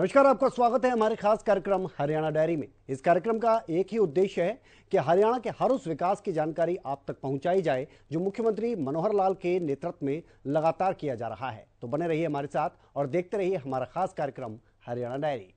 नमस्कार, आपका स्वागत है हमारे खास कार्यक्रम हरियाणा डायरी में। इस कार्यक्रम का एक ही उद्देश्य है कि हरियाणा के हर उस विकास की जानकारी आप तक पहुंचाई जाए, जो मुख्यमंत्री मनोहर लाल के नेतृत्व में लगातार किया जा रहा है। तो बने रहिए हमारे साथ और देखते रहिए हमारा खास कार्यक्रम हरियाणा डायरी।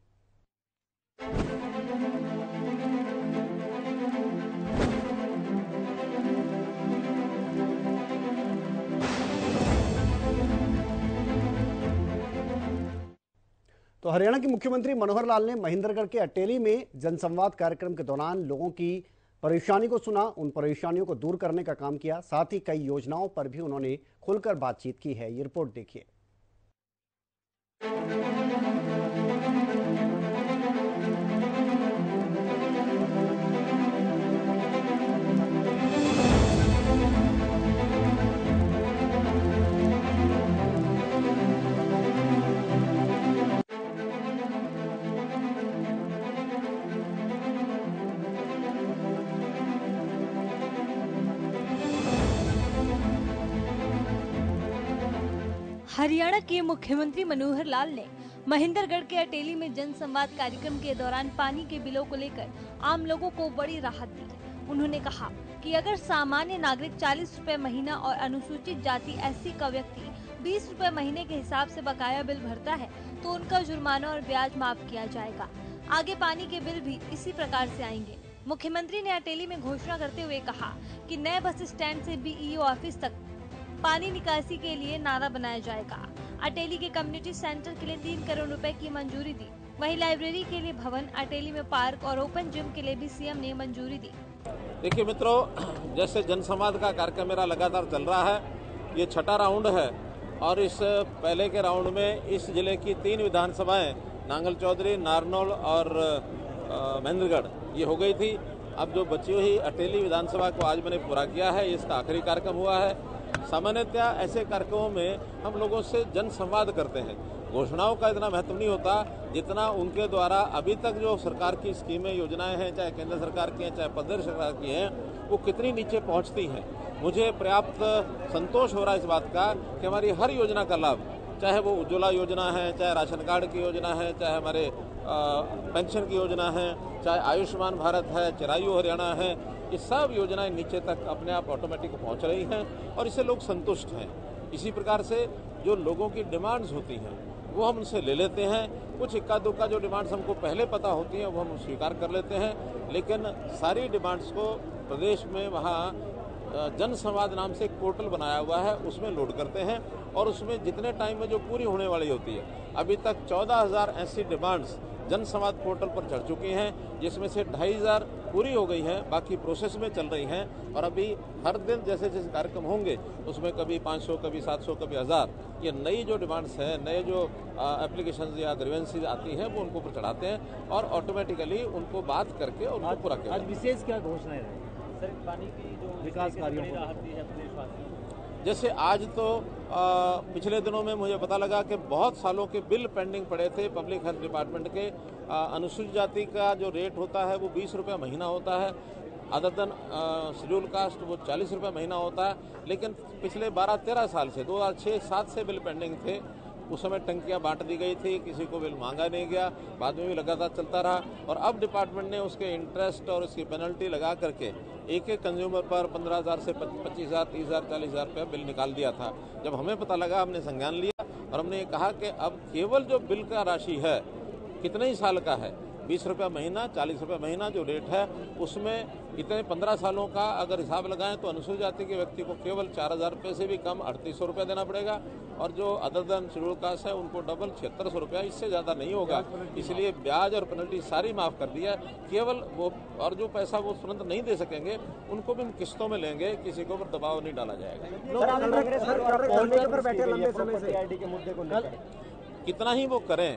तो हरियाणा के मुख्यमंत्री मनोहर लाल ने महेंद्रगढ़ के अटेली में जनसंवाद कार्यक्रम के दौरान लोगों की परेशानी को सुना, उन परेशानियों को दूर करने का काम किया। साथ ही कई योजनाओं पर भी उन्होंने खुलकर बातचीत की है। ये रिपोर्ट देखिए। हरियाणा के मुख्यमंत्री मनोहर लाल ने महेंद्रगढ़ के अटेली में जन संवाद कार्यक्रम के दौरान पानी के बिलों को लेकर आम लोगों को बड़ी राहत दी। उन्होंने कहा कि अगर सामान्य नागरिक 40 रुपए महीना और अनुसूचित जाति एससी का व्यक्ति 20 रुपए महीने के हिसाब से बकाया बिल भरता है तो उनका जुर्माना और ब्याज माफ़ किया जाएगा। आगे पानी के बिल भी इसी प्रकार से आएँगे। मुख्यमंत्री ने अटेली में घोषणा करते हुए कहा कि नए बस स्टैंड से बीईओ ऑफ़िस तक पानी निकासी के लिए नारा बनाया जाएगा। अटेली के कम्युनिटी सेंटर के लिए तीन करोड़ रुपए की मंजूरी दी। वहीं लाइब्रेरी के लिए भवन, अटेली में पार्क और ओपन जिम के लिए भी सीएम ने मंजूरी दी। देखिए मित्रों, जैसे जनसंवाद का कार्यक्रम मेरा लगातार चल रहा है, ये छठा राउंड है और इस पहले के राउंड में इस ज़िले की तीन विधानसभाएँ, नांगल चौधरी, नारनौल और महेंद्रगढ़, ये हो गई थी। अब जो बची हुई अटेली विधानसभा को आज मैंने पूरा किया है, इसका आखिरी कार्यक्रम हुआ है। सामान्यतया ऐसे कार्यक्रमों में हम लोगों से जन संवाद करते हैं। घोषणाओं का इतना महत्व नहीं होता जितना उनके द्वारा अभी तक जो सरकार की स्कीमें, योजनाएँ हैं, चाहे केंद्र सरकार की हैं, चाहे प्रदेश सरकार की हैं, वो कितनी नीचे पहुँचती हैं। मुझे पर्याप्त संतोष हो रहा है इस बात का कि हमारी हर योजना का लाभ, चाहे वो उज्ज्वला योजना है, चाहे राशन कार्ड की योजना है, चाहे हमारे पेंशन की योजना है, चाहे आयुष्मान भारत है, चिरायु हरियाणा है ये सब योजनाएँ नीचे तक अपने आप ऑटोमेटिक पहुँच रही हैं और इससे लोग संतुष्ट हैं। इसी प्रकार से जो लोगों की डिमांड्स होती हैं, वो हम उनसे ले लेते हैं। कुछ इक्का दुक्का जो डिमांड्स हमको पहले पता होती हैं, वो हम स्वीकार कर लेते हैं। लेकिन सारी डिमांड्स को प्रदेश में वहाँ जन संवाद नाम से एक पोर्टल बनाया हुआ है, उसमें लोड करते हैं और उसमें जितने टाइम में जो पूरी होने वाली होती है, अभी तक चौदह हज़ार ऐसी डिमांड्स जन संवाद पोर्टल पर चढ़ चुकी हैं जिसमें से ढाई हज़ार पूरी हो गई हैं बाकी प्रोसेस में चल रही हैं। और अभी हर दिन जैसे जैसे कार्यक्रम होंगे उसमें कभी 500 कभी 700 कभी हज़ार ये नई जो डिमांड्स हैं नए जो एप्लीकेशन या ग्रीवेंसीज आती हैं वो उनको ऊपर चढ़ाते हैं और ऑटोमेटिकली उनको बात करके उनको पूरा किया आज विशेष क्या घोषणा है? सर पानी की जो विकास कार्यों को जैसे आज तो आ, पिछले दिनों में मुझे पता लगा कि बहुत सालों के बिल पेंडिंग पड़े थे पब्लिक हेल्थ डिपार्टमेंट के। अनुसूचित जाति का जो रेट होता है वो बीस रुपये महीना होता है। अदर शेड्यूल कास्ट वो चालीस रुपये महीना होता है। लेकिन पिछले बारह तेरह साल से दो हज़ार छः सात से बिल पेंडिंग थे। उस समय टंकियाँ बांट दी गई थी, किसी को बिल मांगा नहीं गया, बाद में भी लगातार चलता रहा और अब डिपार्टमेंट ने उसके इंटरेस्ट और उसकी पेनल्टी लगा करके एक एक कंज्यूमर पर पंद्रह हज़ार से पच्चीस हज़ार, तीस हज़ार, चालीस हज़ार रुपया बिल निकाल दिया था। जब हमें पता लगा, हमने संज्ञान लिया और हमने ये कहा कि अब केवल जो बिल का राशि है, कितने ही साल का है, बीस रुपया महीना, चालीस रुपया महीना जो रेट है, उसमें इतने पंद्रह सालों का अगर हिसाब लगाएँ तो अनुसूचित जाति के व्यक्ति को केवल चार हज़ार रुपये से भी कम अड़तीस सौ रुपया देना पड़ेगा। और जो अदर देन शेड्यूल कास्ट है उनको डबल छिहत्तर सौ रुपया इससे ज़्यादा नहीं होगा। इसलिए ब्याज और पेनल्टी सारी माफ़ कर दिया। केवल वो और जो पैसा वो तुरंत नहीं दे सकेंगे उनको भी हम किस्तों में लेंगे किसी के ऊपर दबाव नहीं डाला जाएगा। कितना ही वो करें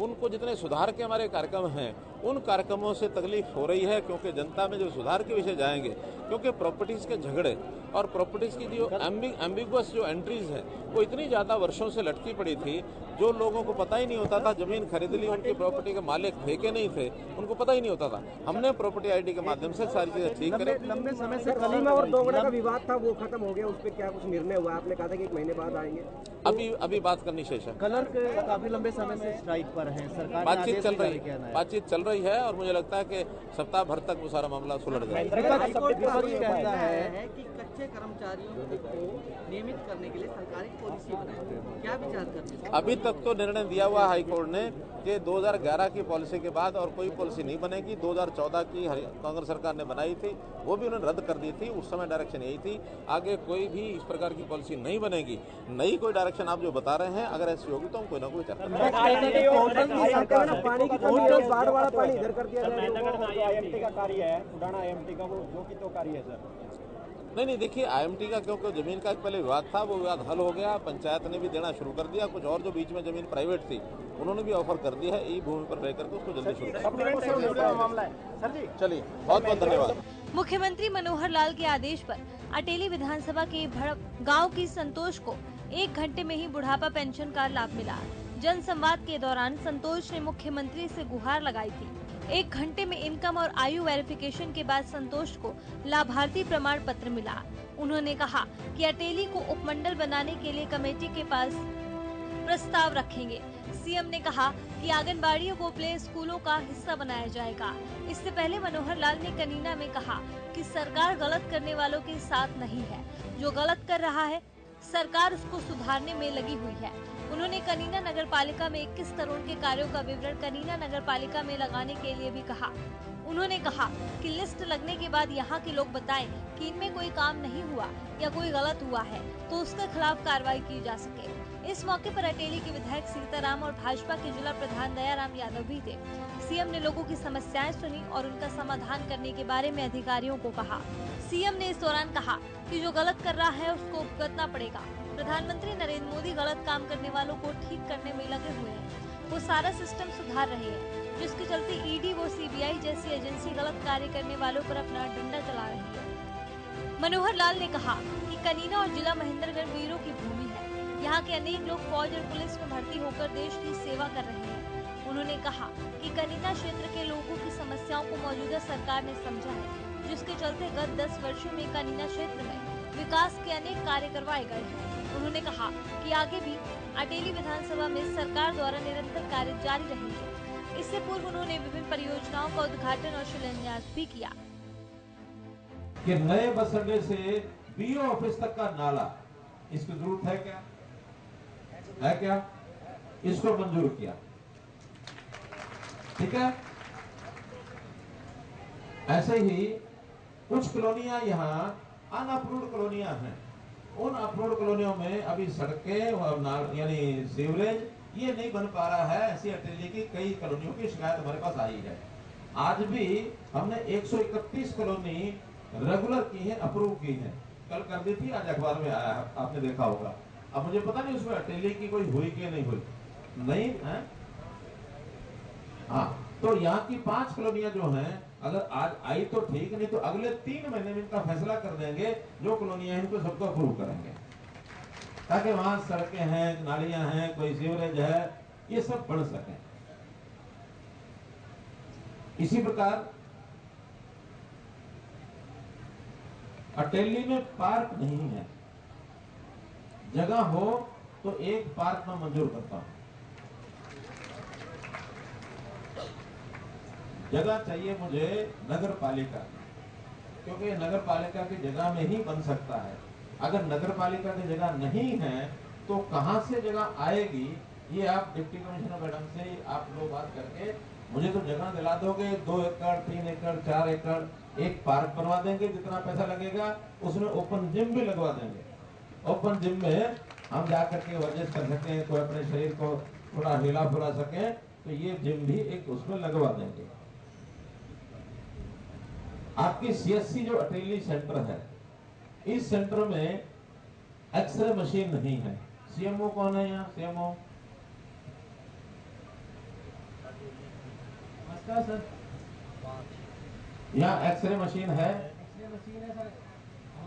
उनको जितने सुधार के हमारे कार्यक्रम हैं उन कार्यक्रमों से तकलीफ़ हो रही है क्योंकि जनता में जो सुधार के विषय जाएँगे क्योंकि प्रॉपर्टीज़ के झगड़े और प्रॉपर्टीज़ की जो एम्बिगुअस जो एंट्रीज है वो इतनी ज़्यादा वर्षों से लटकी पड़ी थी जो लोगों को पता ही नहीं होता था ज़मीन खरीद ली उनकी प्रॉपर्टी के मालिक थे कि नहीं थे उनको पता ही नहीं होता था। हमने प्रॉपर्टी आईडी के माध्यम से सारी चीज़ें ठीक करी। लंबे समय से कलीमा और दोगड़ा का विवाद था वो खत्म हो गया उस पर क्या कुछ निर्णय हुआ? आपने कहा था कि एक महीने बाद आएँगे। अभी अभी बात करनी शेष है। कलर काफ़ी लंबे समय से स्ट्राइक पर है सरकार बातचीत चल रही है है बातचीत चल रही है और मुझे लगता है कि सप्ताह भर तक वो सारा मामला सुलट जाएगा। विपक्ष विपक्ष कहता है। कि कच्चे कर्मचारियों को नियमित करने के लिए सरकारी पॉलिसी बनाई। क्या विचार करते हैं? अभी तक तो निर्णय दिया हुआ हाईकोर्ट ने कि 2011 की पॉलिसी के बाद और कोई पॉलिसी नहीं बनेगी। 2014 की कांग्रेस सरकार ने बनाई थी वो भी उन्होंने रद्द कर दी थी। उस समय डायरेक्शन यही थी। आगे कोई भी इस प्रकार की पॉलिसी नहीं बनेगी। नई कोई डायरेक्शन आप जो बता रहे हैं अगर ऐसी होगी तो हम कोई ना कोई चर्चा करेंगे। पानी की कमी है। बाढ़ वाला पानी इधर कर दिया जाए कार्य है नहीं नहीं देखिए आईएमटी का क्योंकि ज़मीन का पहले विवाद था वो विवाद हल हो गया। पंचायत ने भी देना शुरू कर दिया। कुछ और जो बीच में ज़मीन प्राइवेट थी उन्होंने भी ऑफ़र कर दिया है ई भूमि पर रह करके उसको जल्दी शुरू कर। मामला है। सर जी। चलिए बहुत बहुत धन्यवाद। मुख्यमंत्री मनोहर लाल के आदेश पर अटेली विधानसभा के गाँव की संतोष को एक घंटे में ही बुढ़ापा पेंशन का लाभ मिला। जन संवाद के दौरान संतोष ने मुख्यमंत्री से गुहार लगाई थी। एक घंटे में इनकम और आयु वेरिफिकेशन के बाद संतोष को लाभार्थी प्रमाण पत्र मिला। उन्होंने कहा कि अटेली को उपमंडल बनाने के लिए कमेटी के पास प्रस्ताव रखेंगे। सीएम ने कहा कि आंगनबाड़ियों को प्ले स्कूलों का हिस्सा बनाया जाएगा। इससे पहले मनोहर लाल ने कनीना में कहा कि सरकार गलत करने वालों के साथ नहीं है। जो गलत कर रहा है सरकार उसको सुधारने में लगी हुई है। उन्होंने कनीना नगर पालिका में 21 करोड़ के कार्यों का विवरण कनीना नगर पालिका में लगाने के लिए भी कहा। उन्होंने कहा कि लिस्ट लगने के बाद यहाँ के लोग बताएँ कि इनमें कोई काम नहीं हुआ या कोई गलत हुआ है तो उसके खिलाफ कार्रवाई की जा सके। इस मौके पर अटेली के विधायक सीताराम और भाजपा के जिला प्रधान दयाराम यादव भी थे। सीएम ने लोगों की समस्याएँ सुनी और उनका समाधान करने के बारे में अधिकारियों को कहा। सीएम ने इस दौरान कहा कि जो गलत कर रहा है, उसको भुगतना पड़ेगा। प्रधानमंत्री नरेंद्र मोदी गलत काम करने वालों को ठीक करने में लगे हुए हैं। वो सारा सिस्टम सुधार रहे हैं, जिसके चलते ईडी व सीबीआई जैसी एजेंसी गलत कार्य करने वालों पर अपना डंडा चला रही है। मनोहर लाल ने कहा कि कनीना और जिला महेंद्रगढ़ वीरों की भूमि यहाँ के अनेक लोग फौज और पुलिस में भर्ती होकर देश की सेवा कर रहे हैं। उन्होंने कहा कि कनीना क्षेत्र के लोगों की समस्याओं को मौजूदा सरकार ने समझा है, जिसके चलते गत 10 वर्षों में कनीना क्षेत्र में विकास के अनेक कार्य करवाए गए हैं। उन्होंने कहा कि आगे भी अटेली विधानसभा में सरकार द्वारा निरंतर कार्य जारी रहेंगे। इससे पूर्व उन्होंने विभिन्न परियोजनाओं का उद्घाटन और शिलान्यास भी किया। कि नए बस अड्डे से बीओ ऑफ़िस तक का नाला, इसकी ज़रूरत है क्या? है क्या? इसको मंजूर किया। ठीक है? ऐसे ही कुछ कॉलोनियाँ यहाँ अनअप्रूव्ड कॉलोनिया हैं। उन अप्रूव्ड कॉलोनियों में अभी सड़कें यानी सीवरेज, ये नहीं बन पा रहा है, ऐसी अटेली की कई कॉलोनियों की शिकायत हमारे पास आई है। आज भी हमने 131 कॉलोनी रेगुलर की है अप्रूव की है। कल कर दी थी, आज अखबार में आया आपने देखा होगा। अब मुझे पता नहीं उसमें अटेली की कोई हुई कि नहीं हुई। नहीं, है? हाँ तो यहाँ की पाँच कॉलोनियाँ जो हैं, अगर आज आई तो ठीक, नहीं तो अगले तीन महीने में इनका फैसला कर देंगे, जो कॉलोनियाँ हैं, इनको सबको अप्रूव करेंगे। ताकि वहाँ सड़कें हैं, नालियाँ हैं, कोई सीवरेज है, ये सब बढ़ सके। इसी प्रकार, अटेली में पार्क नहीं है। जगह हो तो एक पार्क में मंजूर करता हूँ। जगह चाहिए मुझे नगर पालिका क्योंकि नगर पालिका की जगह में ही बन सकता है। अगर नगर पालिका की जगह नहीं है तो कहाँ से जगह आएगी? ये आप डिप्टी कमिश्नर मैडम से आप लोग बात करके मुझे तो जगह दिला दोगे। दो एकड़, तीन एकड़, चार एकड़, एक पार्क बनवा देंगे जितना पैसा लगेगा, उसमें ओपन जिम भी लगवा देंगे। ओपन जिम में हम जा करके वर्जिश कर सकें कोई अपने शरीर को थोड़ा हिला फुला सके तो ये जिम भी एक उसमें लगवा देंगे। आपकी सीएससी जो अटेली सेंटर है इस सेंटर में एक्सरे मशीन नहीं है। सीएमओ कौन है यहाँ? सीएमओ नमस्कार सर। यहाँ एक्सरे मशीन है। एक्सरे मशीन है सर।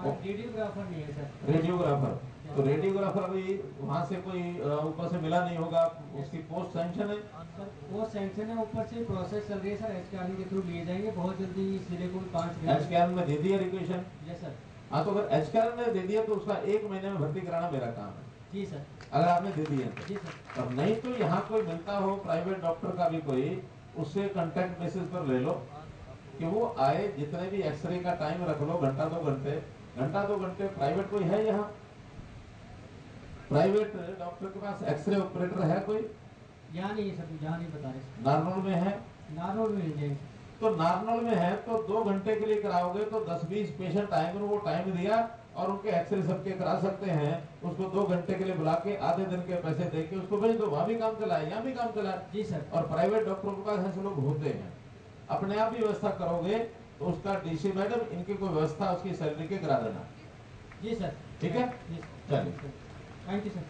रेडियोग्राफर नहीं है सर। रेडियोग्राफर तो रेडियोग्राफर अभी वहाँ से कोई ऊपर से मिला नहीं होगा उसकी पोस्ट सेंक्शन है? सर वो सैंक्शन है ऊपर से प्रोसेस चल रही है सर एच के थ्रू लिए जाएँगे बहुत जल्दी सिलिकॉन पाँच एच में दे दिया रिक्वेशन यस सर हाँ तो अगर एच में दे दिया तो उसका एक महीने में भर्ती कराना मेरा काम है। जी सर। अगर आपने दे दिया तो। जी सर। और नहीं तो यहाँ कोई मिलता हो प्राइवेट डॉक्टर का भी कोई उससे कांटेक्ट बेसिस पर ले लो कि वो आए जितने भी एक्सरे का टाइम रख लो घंटा दो घंटे घंटा दो घंटे प्राइवेट कोई है यहाँ? प्राइवेट डॉक्टर के पास एक्सरे ऑपरेटर है कोई? यहाँ नहीं है सर यहाँ नहीं बता रहे सर में है? नारोल में मिल तो नार्मल में है तो दो घंटे के लिए कराओगे तो 10-20 पेशेंट आएँगे वो टाइम दिया और उनके एक्सरे सबके करा सकते हैं। उसको दो घंटे के लिए बुला के आधे दिन के पैसे दे के उसको भेज दो वहाँ भी काम चलाए यहाँ भी काम चलाए। जी सर। और प्राइवेट डॉक्टरों के पास ऐसे लोग होते हैं। अपने आप ही व्यवस्था करोगे तो उसका डीसी मैडम इनकी कोई व्यवस्था उसकी सैलरी के करा देना। जी सर। ठीक है? चलिए। थैंक यू सर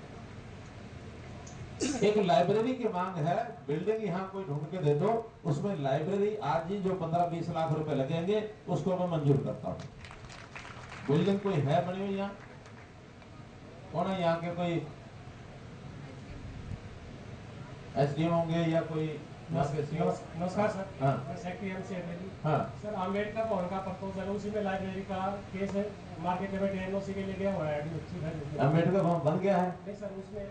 एक लाइब्रेरी की मांग है बिल्डिंग यहाँ कोई ढूंढ के दे दो उसमें लाइब्रेरी आज ही जो पंद्रह बीस लाख रुपए लगेंगे उसको मैं मंजूर करता हूँ। बिल्डिंग कोई है बनी हुई यहाँ? कौन है यहाँ के कोई एस होंगे या कोई? नमस्कार सर। हाँ। मैं सेक्रेटरी एम सी हाँ। सर अंबेडकर भवन का प्रपोजल उसी में लाइब्रेरी का केस है। मार्केट कमेटी एनओसी के लिए गया हुआ है अंबेडकर भवन बन गया है। नहीं सर उसमें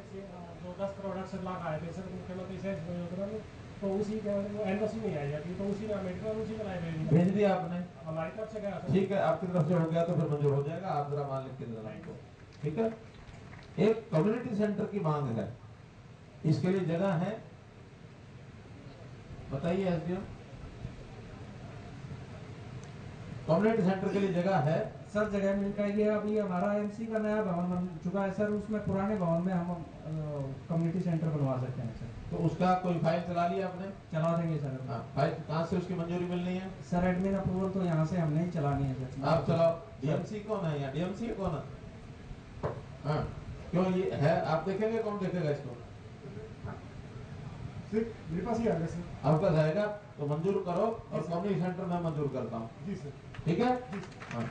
जो दस करोड़ अड़सठ लाख आए थे सर मुख्यमंत्री से योजना में। तो उसी के एनओसी नहीं आई अभी। तो उसी में अंबेडकर उसी में लाइब्रेरी भेज दिया आपने। हमारी तरफ़ से गया ठीक है आपकी तरफ़ से हो गया तो फिर मंजूर हो जाएगा। आप जरा मान लिख के देना ठीक है? एक कम्युनिटी सेंटर की मांग है। इसके लिए जगह है बताइए एसडीओ कम्युनिटी सेंटर के लिए जगह है। सर जगह मिल जाएगी अभी? हमारा एमसी का नया भवन बन चुका है सर उसमें पुराने भवन में हम कम्युनिटी सेंटर बनवा सकते हैं सर। तो उसका कोई फ़ाइल चला लिया आपने? चला देंगे सर। हाँ, फ़ाइल कहाँ से उसकी मंजूरी मिलनी है? सर एडमिन अप्रूवल तो यहाँ से हमने ही चलानी है सर। आप चलाओ। डीएमसी कौन है यहाँ? डीएमसी कौन है? हाँ क्यों ये है? आप देखेंगे कौन देखेगा इसको? मेरे पास ही आ गया सर आपका जाएगा तो मंजूर करो और कम्युनिटी सेंटर में मंजूर करता हूँ। जी सर ठीक है? हाँ।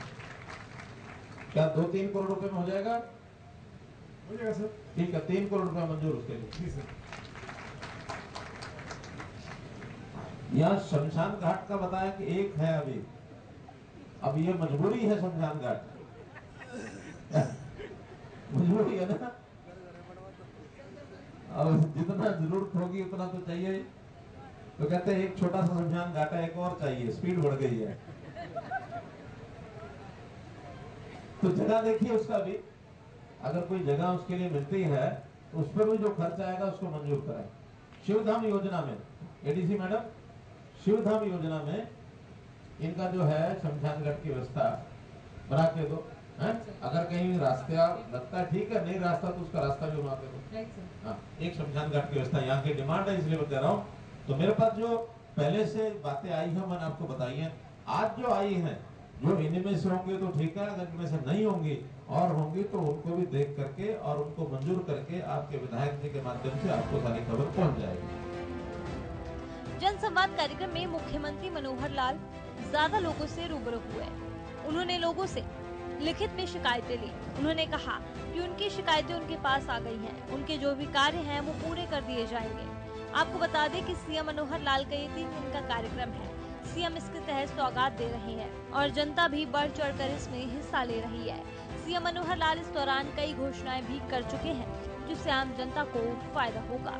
क्या दो तीन करोड़ रुपए में हो जाएगा? हो जाएगा सर ठीक है तीन करोड़ रुपए मंजूर उसके लिए। जी सर यहाँ शमशान घाट का बताया कि एक है अभी। अब ये मजबूरी है शमशान घाट। मजबूरी है ना? अब जितना ज़रूरत होगी, उतना तो चाहिए। तो कहते हैं, एक छोटा सा शमशान घाट एक और चाहिए। स्पीड बढ़ गई है। तो जगह देखिए उसका भी। अगर कोई जगह उसके लिए मिलती है तो उस पर भी जो खर्च आएगा, उसको मंजूर कराए। शिवधाम योजना में एडीसी मैडम, शिवधाम योजना में इनका जो है शमशान घाट की व्यवस्था बना के दो। है? अगर कहीं रास्ता लगता है ठीक है नहीं रास्ता तो उसका रास्ता भी बना के दो हाँ एक शमशान घाट की व्यवस्था यहाँ की डिमांड है इसलिए मैं कह रहा हूँ। तो मेरे पास जो पहले से बातें आई हैं मैंने आपको बताई हैं। आज जो आई हैं जो इनमें से होंगे तो ठीक है अगर इनमें से नहीं होंगी और होंगी तो उनको भी देख करके और उनको मंजूर करके आपके विधायक जी के माध्यम से आपको सारी खबर पहुँच जाएगी। जनसंवाद कार्यक्रम में मुख्यमंत्री मनोहर लाल ज़्यादा लोगों से रूबरू हुए। उन्होंने लोगों से लिखित में शिकायतें ली। उन्होंने कहा कि उनकी शिकायतें उनके पास आ गई हैं। उनके जो भी कार्य हैं, वो पूरे कर दिए जाएँगे। आपको बता दें कि सीएम मनोहर लाल का ये तीन दिन का कार्यक्रम है। सीएम इसके तहत सौगात दे रहे हैं और जनता भी बढ़ चढ़ कर इसमें हिस्सा ले रही है। सीएम मनोहर लाल इस दौरान कई घोषणाएँ भी कर चुके हैं, जिससे आम जनता को फ़ायदा होगा।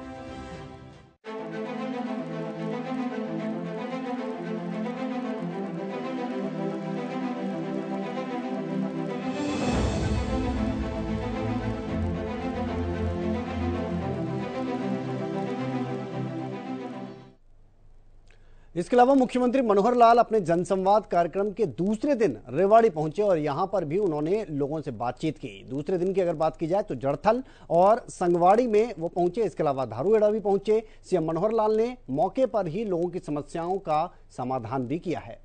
इसके अलावा मुख्यमंत्री मनोहर लाल अपने जनसंवाद कार्यक्रम के दूसरे दिन रेवाड़ी पहुँचे और यहाँ पर भी उन्होंने लोगों से बातचीत की। दूसरे दिन की अगर बात की जाए तो जड़थल और संगवाड़ी में वो पहुँचे, इसके अलावा धारूहेड़ा भी पहुँचे। सीएम मनोहर लाल ने मौके पर ही लोगों की समस्याओं का समाधान भी किया है।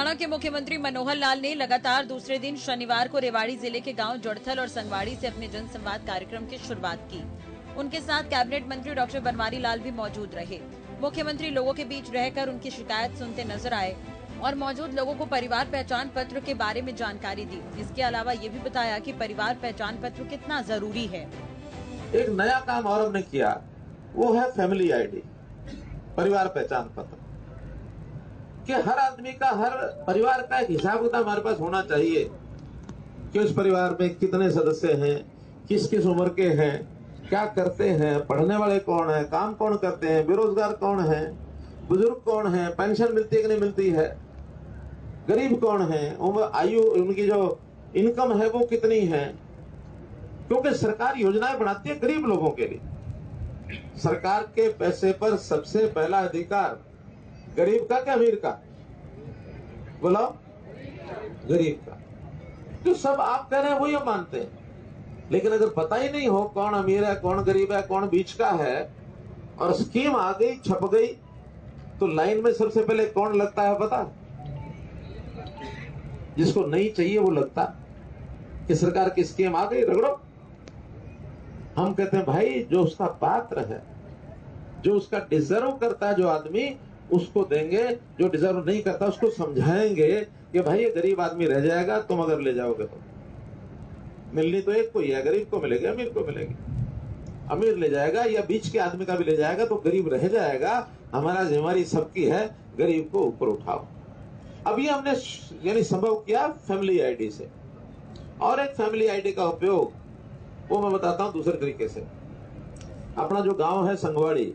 हरियाणा के मुख्यमंत्री मनोहर लाल ने लगातार दूसरे दिन शनिवार को रेवाड़ी ज़िले के गाँव जड़थल और संगवाड़ी से अपने जनसंवाद कार्यक्रम की शुरुआत की। उनके साथ कैबिनेट मंत्री डॉक्टर बनवारी लाल भी मौजूद रहे। मुख्यमंत्री लोगों के बीच रहकर उनकी शिकायत सुनते नज़र आए और मौजूद लोगों को परिवार पहचान पत्र के बारे में जानकारी दी। इसके अलावा ये भी बताया कि परिवार पहचान पत्र कितना ज़रूरी है। एक नया काम और हमने किया, वो है फैमिली आईडी परिवार पहचान पत्र। कि हर आदमी का, हर परिवार का एक हिसाब किताब हमारे पास होना चाहिए कि उस परिवार में कितने सदस्य हैं, किस किस उम्र के हैं, क्या करते हैं, पढ़ने वाले कौन है, काम कौन करते हैं, बेरोजगार कौन है, बुज़ुर्ग कौन है, पेंशन मिलती है कि नहीं मिलती है, गरीब कौन है, उम्र, आयु, उनकी जो इनकम है वो कितनी है? क्योंकि सरकार योजनाएँ बनाती है गरीब लोगों के लिए। सरकार के पैसे पर सबसे पहला अधिकार गरीब का क्या अमीर का? बोलो। गरीब का। जो सब आप कह रहे हैं, वही हम मानते हैं। लेकिन अगर पता ही नहीं हो कौन अमीर है, कौन गरीब है, कौन बीच का है, और स्कीम आ गई, छप गई तो लाइन में सबसे पहले कौन लगता है पता? जिसको नहीं चाहिए, वो लगता। कि सरकार की स्कीम आ गई, रगड़ो। हम कहते हैं, भाई, जो उसका पात्र है, जो उसका डिजर्व करता है, जो आदमी उसको देंगे, जो डिजर्व नहीं करता, उसको समझाएँगे कि भाई, ये गरीब आदमी रह जाएगा, तुम अगर ले जाओगे तो। मिलनी तो एक को ही है, गरीब को मिलेगी, अमीर को मिलेगी। अमीर ले जाएगा या बीच के आदमी का भी ले जाएगा तो गरीब रह जाएगा। हमारा जिम्मेवारी सबकी है, गरीब को ऊपर उठाओ। अभी हमने यानी संभव किया फैमिली आईडी से। और एक फैमिली आईडी का उपयोग, वो मैं बताता हूँ दूसरे तरीके से। अपना जो गाँव है संगवाड़ी,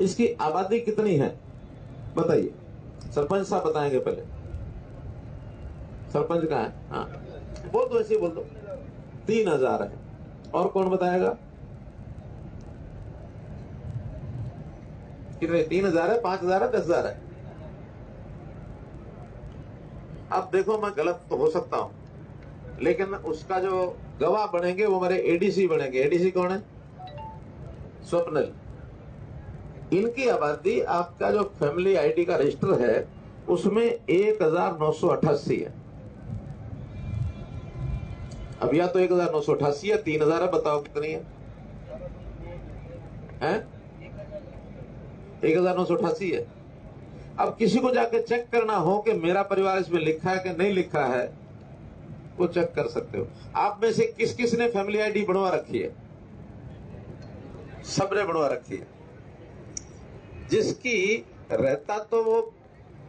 इसकी आबादी कितनी है? बताइए। सरपंच साहब बताएँगे पहले। सरपंच कहा है? हाँ। बोल दो, ऐसे बोल दो। तीन हज़ार है। और कौन बताएगा? कितने? तीन हज़ार है, पाँच हज़ार है, दस हज़ार है। अब देखो, मैं गलत तो हो सकता हूँ, लेकिन उसका जो गवाह बनेंगे वो हमारे एडीसी बनेंगे। एडीसी कौन है? स्वप्निल। इनकी आबादी आपका जो फैमिली आईडी का रजिस्टर है, उसमें एक हज़ार नौ सौ अठासी है। अब या तो एक हज़ार नौ सौ अठासी है, तीन हज़ार है, बताओ कितनी है? हैं? एक हज़ार नौ सौ अठासी है। अब किसी को जाके चेक करना हो कि मेरा परिवार इसमें लिखा है कि नहीं लिखा है, वो चेक कर सकते हो। आप में से किस किस ने फैमिली आईडी बनवा रखी है? सबने बनवा रखी है। जिसकी रहता तो वो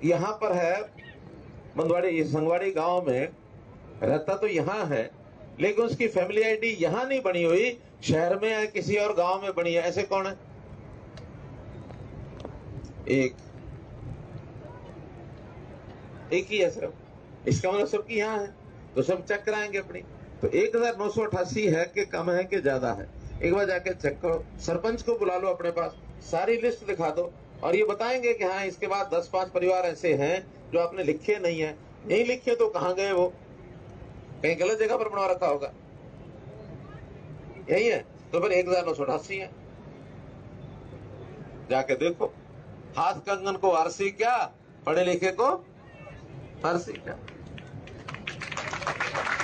यहाँ पर है, मंदवाड़ी संगवाड़ी गाँव में रहता तो यहाँ है, लेकिन उसकी फैमिली आईडी यहाँ नहीं बनी हुई, शहर में या किसी और गाँव में बनी है। ऐसे कौन है? एक। एक ही है सिर्फ़। इसका मतलब सबकी यहाँ है तो सब चेक कराएँगे अपनी। तो एक हज़ार नौ सौ अठासी है कि कम है कि ज़्यादा है? एक बार जाके चेक करो। सरपंच को बुला लो अपने पास। सारी लिस्ट दिखा दो। और ये बताएँगे कि हाँ इसके बाद दस पाँच परिवार ऐसे हैं जो आपने लिखे नहीं है। नहीं लिखे तो कहाँ गए वो? कहीं गलत जगह पर बनवा रखा होगा। यही है। तो फिर एक हज़ार नौ सौ अठासी है। जाके देखो। हाथ कंगन को आरसी क्या? पढ़े लिखे को फारसी क्या?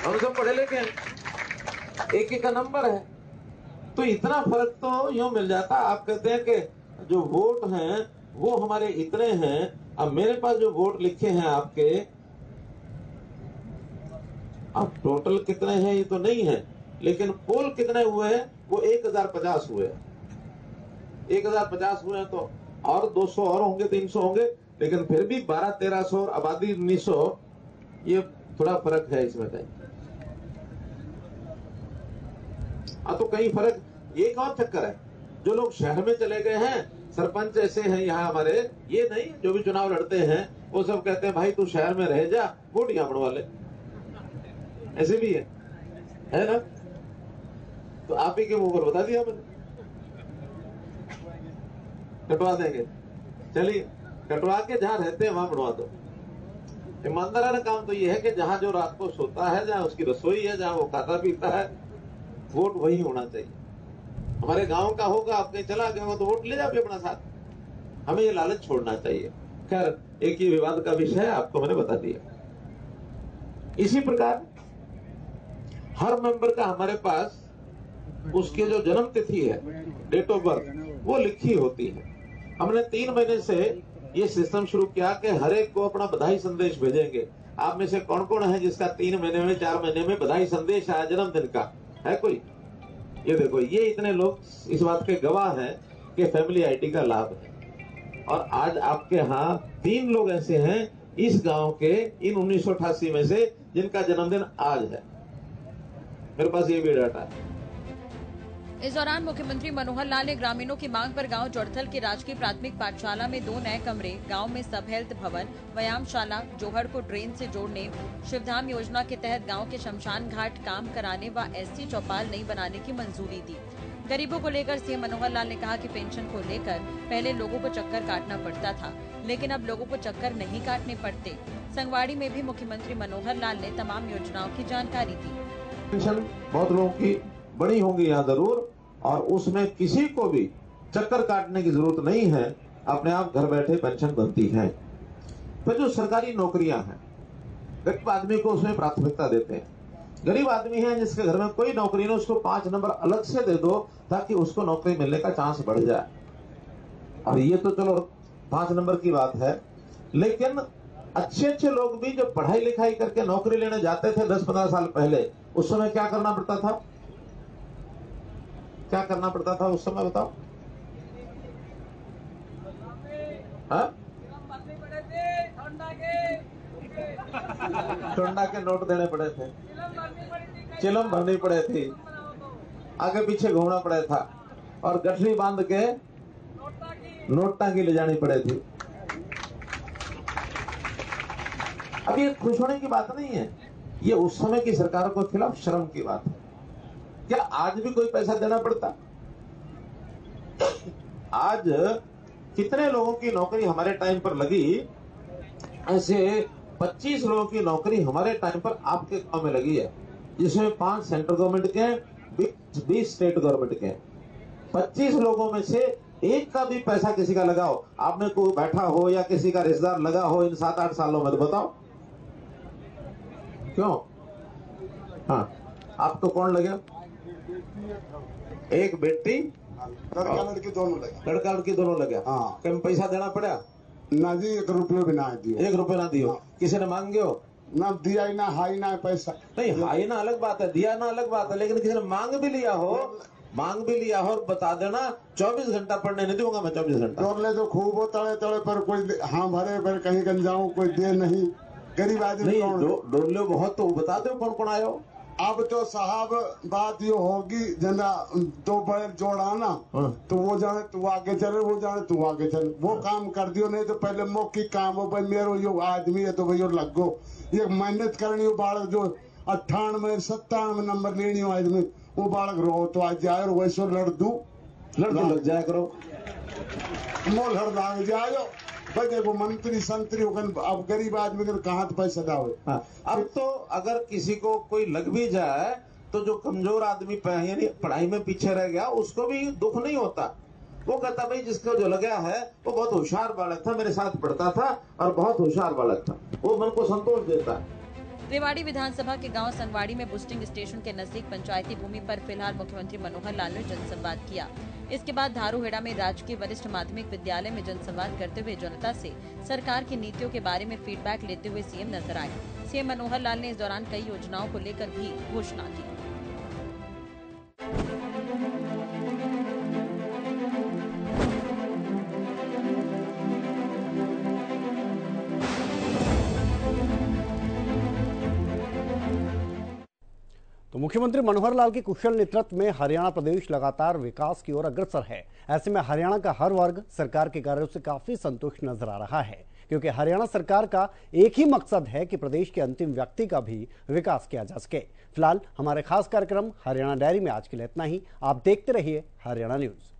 हम सब पढ़े लिखे हैं। एक एक का नंबर है। तो इतना फ़र्क तो यूँ मिल जाता। आप कहते हैं कि जो वोट हैं, वो हमारे इतने हैं। अब मेरे पास जो वोट लिखे हैं आपके, अब टोटल कितने हैं ये तो नहीं है। लेकिन पोल कितने हुए हैं, वो एक हज़ार पचास हुए एक हज़ार पचास हुए हैं तो और दो सौ और होंगे, तीन सौ होंगे। लेकिन फिर भी बारह, तेरह सौ आबादी उन्नीस सौ, ये थोड़ा फ़र्क है इसमें। कहीं हाँ तो कहीं फ़र्क, एक और चक्कर है। जो लोग शहर में चले गए हैं, सरपंच ऐसे हैं यहाँ हमारे, ये नहीं, जो भी चुनाव लड़ते हैं, वो सब कहते हैं, भाई, तू शहर में रह जा वोट यहाँ बनवा ले। ऐसे भी है। है ना? तो आप ही के मुँह पर बता दिया मैंने कटवा देंगे। चलिए, कटवा के जहाँ रहते हैं, वहाँ बनवा दो। ईमानदाराना काम तो ये है कि जहाँ जो रात को सोता है, जहाँ उसकी रसोई है, जहाँ वो खाता पीता है वोट वही होना चाहिए। हमारे गाँव का होगा, आप कहीं चला गया तो वोट ले जाओ अपना साथ। हमें ये लालच छोड़ना चाहिए। खैर, एक ही विवाद का विषय आपको मैंने बता दिया। इसी प्रकार, हर मेंबर का हमारे पास उसके जो जन्म तिथि है डेट ऑफ़ बर्थ वो लिखी होती है। हमने तीन महीने से ये सिस्टम शुरू किया कि हर एक को अपना बधाई संदेश भेजेंगे। आप में से कौन कौन है जिसका तीन महीने में, चार महीने में बधाई संदेश आया जन्मदिन का? है कोई? ये देखो, ये इतने लोग इस बात के गवाह हैं कि फैमिली आईटी का लाभ है। और आज आपके यहाँ तीन लोग ऐसे हैं इस गाँव के, इन उन्नीस सौ अठासी में से, जिनका जन्मदिन आज है। मेरे पास ये भी डाटा है। इस दौरान मुख्यमंत्री मनोहर लाल ने ग्रामीणों की मांग पर गाँव जोड़थल के राजकीय प्राथमिक पाठशाला में दो नए कमरे, गाँव में सब हेल्थ भवन, व्यायामशाला, जोहड़ को ड्रेन से जोड़ने, शिवधाम योजना के तहत गाँव के शमशान घाट काम कराने व एससी चौपाल नहीं बनाने की मंजूरी दी। गरीबों को लेकर सीएम मनोहर लाल ने कहा कि पेंशन को लेकर पहले लोगों को चक्कर काटना पड़ता था, लेकिन अब लोगों को चक्कर नहीं काटने पड़ते। संगवाड़ी में भी मुख्यमंत्री मनोहर लाल ने तमाम योजनाओं की जानकारी दी। पेंशन बहुत लोगों की बड़ी होंगी यहाँ ज़रूर, और उसमें किसी को भी चक्कर काटने की ज़रूरत नहीं है। अपने आप घर बैठे पेंशन बनती है। फिर जो सरकारी नौकरियाँ हैं, गरीब आदमी को उसमें प्राथमिकता देते हैं। गरीब आदमी है जिसके घर में कोई नौकरी नहीं, उसको पाँच नंबर अलग से दे दो, ताकि उसको नौकरी मिलने का चांस बढ़ जाए। और ये तो चलो पाँच नंबर की बात है। लेकिन अच्छे अच्छे लोग भी जो पढ़ाई लिखाई करके नौकरी लेने जाते थे दस पंद्रह साल पहले, उस समय क्या करना पड़ता था? क्या करना पड़ता था उस समय बताओ? हाँ? टोंडा के नोट देने पड़े थे। चिलम भरनी पड़े थी। आगे पीछे घूमना पड़े था। और गठरी बाँध के नोट टांगी ले जानी पड़े थी। अब ये खुश होने की बात नहीं है। ये उस समय की सरकार के खिलाफ शर्म की बात है। क्या आज भी कोई पैसा देना पड़ता? आज कितने लोगों की नौकरी हमारे टाइम पर लगी? ऐसे 25 लोगों की नौकरी हमारे टाइम पर आपके गाँव में लगी है। जिसमें पाँच सेंट्रल गवर्नमेंट के बीस स्टेट गवर्नमेंट के 25 लोगों में से एक का भी पैसा किसी का लगाओ आपने कोई बैठा हो या किसी का रिश्तेदार लगा हो, इन सात आठ सालों में तो बताओ। क्यों? हाँ आपको कौन लगे? एक बेटी लड़का लड़की दोनों लगे। लड़का लड़की दोनों लगे। हाँ। कहीं पैसा देना पड़ा? ना जी एक रुपये भी ना दियो। एक रुपये ना दियो। किसी ने मांगे हो? ना दिया ही ना हाई ना पैसा। नहीं हाई ना अलग बात है दिया ना अलग बात है लेकिन किसी ने मांग भी लिया हो मांग भी लिया हो और बता देना 24 घंटा पढ़ने नहीं दूँगा मैं 24 घंटा। ज़ोर ले तो खूब हो तड़े तड़े पर कोई हाँ भरे पर कहीं कहीं जाऊँ कोई दे नहीं। गरीब आदमी नहीं डोले बहुत तो बता दो कौन कौन आयो अब तो साहब बात ये होगी जना दो बड़े जोड़ाना हाँ। तो वो जाने तू आगे चले वो जाने तू आगे चले। वो काम कर दियो नहीं तो पहले मौकी काम हो भाई मेरो यो आदमी है तो भाई यो लगो। ये मेहनत करनी हो बालक जो अट्ठानवे सत्तानवे नंबर लेनी हो आदमी वो बालक रो तो आज जाए वैसे लड़ दू। लड़के लग जाया करो। मोल हर लाग जायो। भाई देखो मंत्री संतरी अब गरीब आदमी के कहाँ पैसा दावे हाँ, अब तो अगर किसी को कोई लग भी जाए तो जो कमज़ोर आदमी यानी पढ़ाई में पीछे रह गया उसको भी दुख नहीं होता। वो कहता भाई जिसको जो लगा है वो बहुत होशियार बालक था मेरे साथ पढ़ता था और बहुत होशियार बालक था। वो मन को संतोष देता। है रेवाड़ी विधानसभा के गाँव संगवाड़ी में बुस्टिंग स्टेशन के नज़दीक पंचायती भूमि पर फ़िलहाल मुख्यमंत्री मनोहर लाल ने जनसंवाद किया। इसके बाद धारूहेड़ा में राजकीय वरिष्ठ माध्यमिक विद्यालय में जनसंवाद करते हुए जनता से सरकार की नीतियों के बारे में फीडबैक लेते हुए सीएम नज़र आए। सीएम मनोहर लाल ने इस दौरान कई योजनाओं को लेकर भी घोषणा की। तो मुख्यमंत्री मनोहर लाल के कुशल नेतृत्व में हरियाणा प्रदेश लगातार विकास की ओर अग्रसर है। ऐसे में हरियाणा का हर वर्ग सरकार के कार्यों से काफ़ी संतुष्ट नज़र आ रहा है, क्योंकि हरियाणा सरकार का एक ही मकसद है कि प्रदेश के अंतिम व्यक्ति का भी विकास किया जा सके। फ़िलहाल, हमारे खास कार्यक्रम हरियाणा डायरी में आज के लिए इतना ही। आप देखते रहिए हरियाणा न्यूज़।